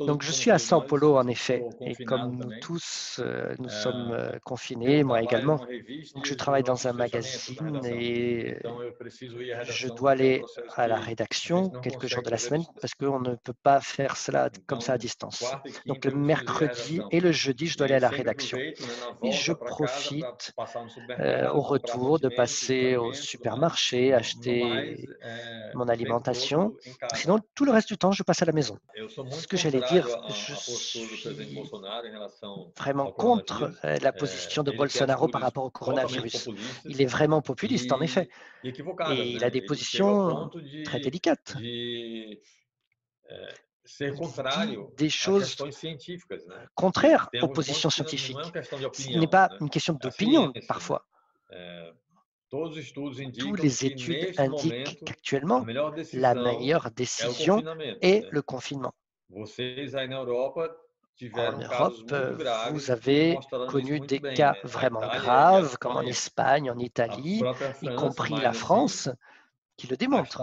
Donc, je suis à São Paulo, en effet, et comme nous tous, euh, nous sommes euh, confinés, moi également. Donc, je travaille dans un magazine et je dois aller à la rédaction quelques jours de la semaine parce qu'on ne peut pas faire cela comme ça à distance. Donc, le mercredi et le jeudi, je dois aller à la rédaction. Et je profite euh, au retour de passer au supermarché, acheter mon alimentation. Sinon, tout le reste du temps, je passe à la maison. Ce que j'allais dire, je suis vraiment contre euh, la position de Bolsonaro par rapport au coronavirus. Il est vraiment populiste, en effet, et il a des positions très délicates des choses contraires aux positions scientifiques. Ce n'est pas une question d'opinion parfois. Toutes les études indiquent qu'actuellement, la meilleure décision est le confinement. En Europe, vous avez connu des cas vraiment graves, comme en Espagne, en Italie, y compris la France, qui le démontrent.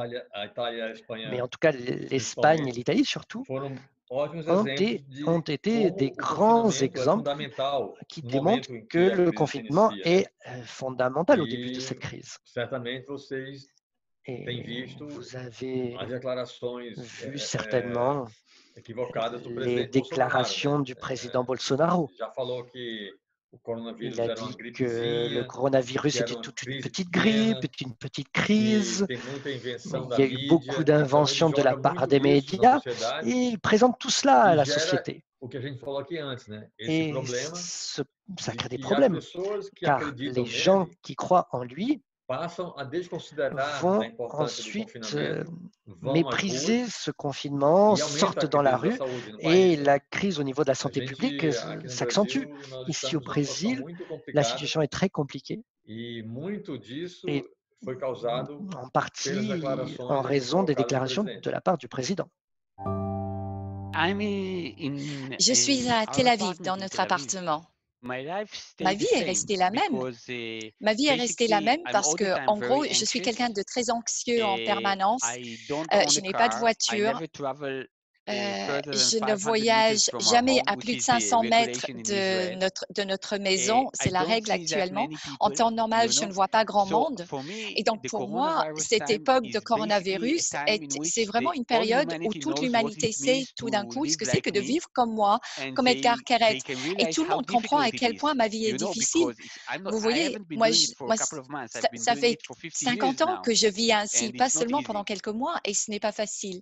Mais en tout cas, l'Espagne et l'Italie surtout ont, été des grands exemples qui démontrent que le confinement est euh, fondamental au début de cette crise. Et vous avez vu certainement les déclarations du président Bolsonaro. Il a dit que le coronavirus était toute une petite grippe, une petite crise. Il y a eu beaucoup d'inventions de la part des médias et il présente tout cela à la société. Et ça crée des problèmes, car les gens qui croient en lui vont ensuite euh, mépriser ce confinement, sortent dans la rue et la crise au niveau de la santé publique euh, s'accentue. Ici au Brésil, la situation est très compliquée et en partie en raison des déclarations de la part du président. Je suis à Tel Aviv, dans notre appartement. Ma vie est restée la même. Ma vie est restée la même parce que, en gros, je suis quelqu'un de très anxieux en permanence. Euh, je n'ai pas de voiture. Euh, je ne voyage jamais à plus de 500 mètres de notre, de notre maison. C'est la règle actuellement. En temps normal, je ne vois pas grand monde. Et donc, pour moi, cette époque de coronavirus, c'est vraiment une période où toute l'humanité sait tout d'un coup ce que c'est que de vivre comme moi, comme Edgar Keret. Et tout le monde comprend à quel point ma vie est difficile. Vous voyez, moi, moi ça, ça fait 50 ans que je vis ainsi, pas seulement pendant quelques mois, et ce n'est pas facile.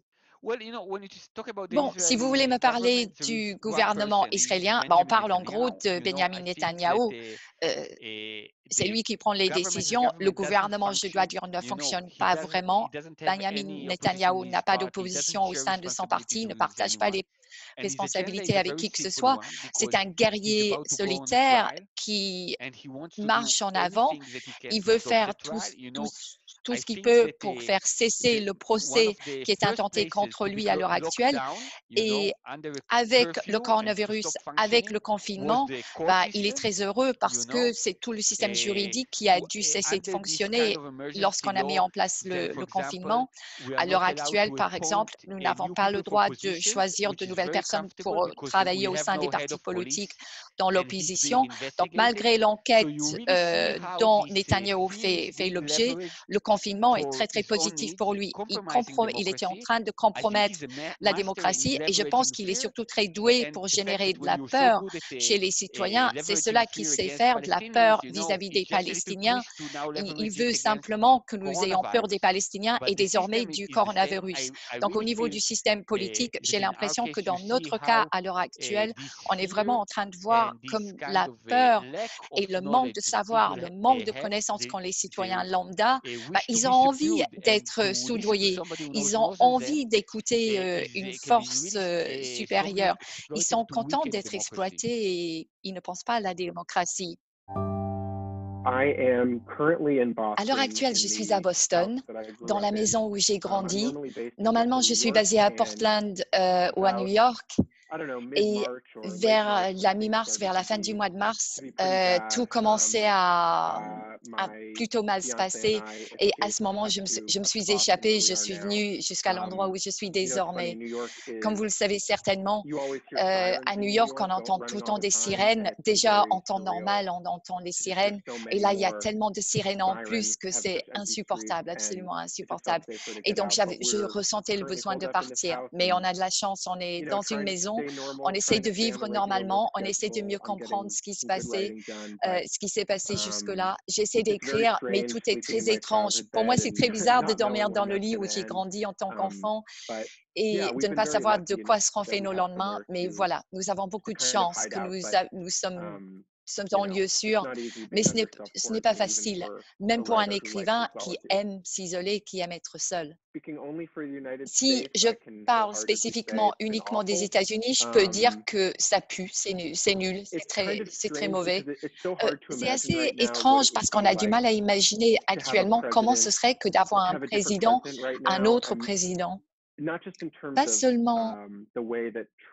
Bon, si vous voulez me parler du gouvernement israélien, bah, on parle en gros de Benjamin Netanyahu. Euh, c'est lui qui prend les décisions. Le gouvernement, je dois dire, ne fonctionne pas vraiment. Benjamin Netanyahu n'a pas d'opposition au sein de son parti, ne partage pas les responsabilités avec qui que ce soit. C'est un guerrier solitaire qui marche en avant. Il veut faire tout, tout tout ce qu'il peut pour faire cesser le procès qui est intenté contre lui à l'heure actuelle. Et avec le coronavirus, avec le confinement, bah, il est très heureux parce que c'est tout le système juridique qui a dû cesser de fonctionner lorsqu'on a mis en place le, confinement. À l'heure actuelle, par exemple, nous n'avons pas le droit de choisir de nouvelles personnes pour travailler au sein des partis politiques dans l'opposition. Donc, malgré l'enquête euh, dont Netanyahu fait, fait l'objet, le confinement est très, très positif pour lui. Il, il était en train de compromettre la démocratie et je pense qu'il est surtout très doué pour générer de la peur chez les citoyens. C'est cela qu'il sait faire, de la peur vis-à-vis des Palestiniens. Il, veut simplement que nous ayons peur des Palestiniens et désormais du coronavirus. Donc, au niveau du système politique, j'ai l'impression que dans notre cas, à l'heure actuelle, on est vraiment en train de voir comme la peur et le manque de savoir, le manque de connaissances qu'ont les citoyens lambda, bah, ils ont envie d'être soudoyés, ils ont envie d'écouter euh, une force euh, supérieure, ils sont contents d'être exploités et ils ne pensent pas à la démocratie. À l'heure actuelle, je suis à Boston, dans la maison où j'ai grandi. Normalement, je suis basée à Portland euh, ou à New York. Et vers la mi-mars, vers la fin du mois de mars, euh, tout commençait à, uh, plutôt mal se passer. Et à ce moment, je me, je me suis échappée, je suis venue jusqu'à l'endroit où je suis désormais. Comme vous le savez certainement, euh, à New York, on entend tout le temps des sirènes. Déjà, en temps normal, on entend les sirènes. Et là, il y a tellement de sirènes en plus que c'est insupportable, absolument insupportable. Et donc, je ressentais le besoin de partir. Mais on a de la chance, on est dans une maison on essaie de vivre normalement, on essaie de mieux comprendre ce qui se passait, euh, ce qui s'est passé jusque-là. Um, J'essaie d'écrire, mais tout est très étrange. Pour moi, c'est très bizarre de dormir dans le lit où j'ai grandi en tant um, qu'enfant et de ne pas savoir de quoi seront faits nos lendemains. Mais voilà, nous avons beaucoup de chance que nous, nous sommes um, sommes en lieu sûr, mais ce n'est pas facile, même pour un écrivain qui aime s'isoler, qui aime être seul. Si je parle spécifiquement uniquement des États-Unis, je peux dire um, que ça pue, c'est nul, c'est très, très mauvais. Euh, c'est assez étrange parce qu'on a du mal à imaginer actuellement comment ce serait que d'avoir un président, un autre président. Pas seulement,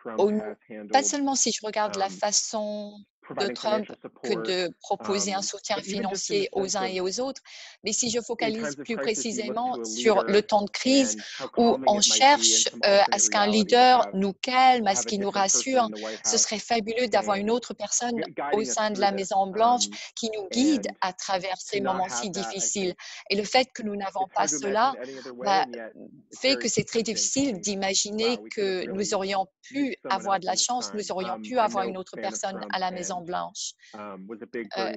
um, pas seulement si je regarde la um, façon de Trump que de proposer un um, soutien financier aux uns et aux autres. Mais si je focalise plus précisément sur le temps de crise où on cherche euh, à ce qu'un leader nous calme, à ce qu'il nous rassure, ce serait fabuleux d'avoir une autre personne au sein de la Maison-Blanche um, qui nous guide à travers ces moments si difficiles. Et le fait que nous n'avons pas cela bah, fait que c'est très difficile d'imaginer que nous aurions pu avoir de la chance, nous aurions um, pu avoir une autre personne à la Maison blanche um, euh,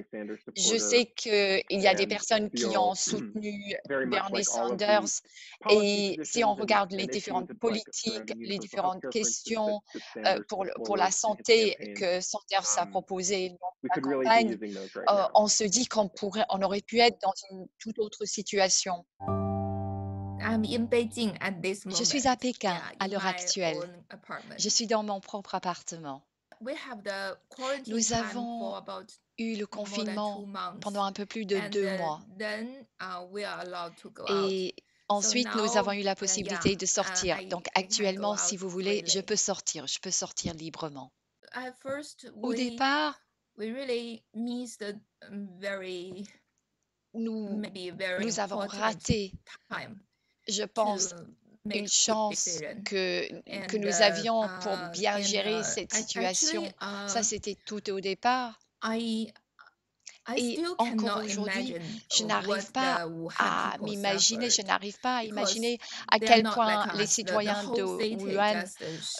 je sais qu'il y a des personnes qui ont soutenu Bernie Sanders et si on regarde les différentes politiques, les différentes questions euh, pour, pour la santé que Sanders a proposées dans la campagne, euh, on se dit qu'on pourrait, on aurait pu être dans une toute autre situation. Je suis à Pékin à l'heure actuelle. Je suis dans mon propre appartement. Nous avons eu le confinement pendant un peu plus de deux mois. Uh, Et ensuite, nous avons eu la possibilité de uh, sortir. Donc actuellement, si vous voulez, je peux sortir. Je peux sortir librement. Au départ, nous, nous avons raté, je pense, une chance que, que nous avions pour uh, bien gérer uh, cette situation. Ça, uh, c'était tout au départ. Et encore aujourd'hui, je n'arrive pas à m'imaginer, je n'arrive pas à imaginer à quel point les citoyens de Wuhan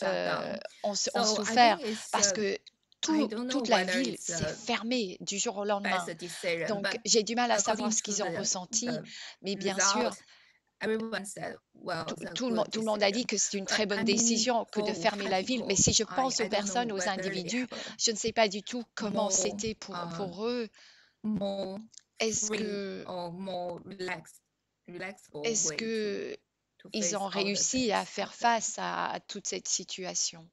euh, ont, ont souffert parce que toute la ville s'est fermée du jour au lendemain. Donc, j'ai du mal à savoir ce qu'ils ont ressenti, mais bien sûr, tout, le, monde a dit que c'est une très bonne décision que de fermer la ville, mais si je pense aux personnes, aux individus, je ne sais pas du tout comment c'était pour, uh, pour eux. Est-ce que, est-ce que ils ont réussi à faire face à toute cette situation?